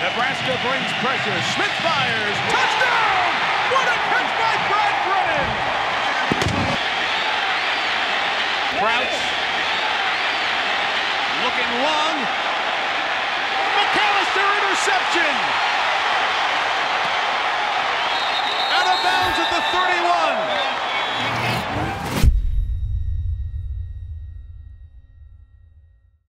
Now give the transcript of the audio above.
Nebraska brings pressure. Smith fires. Touchdown! What a catch by Brad Brennan! Crouch. Looking long. McAllister interception!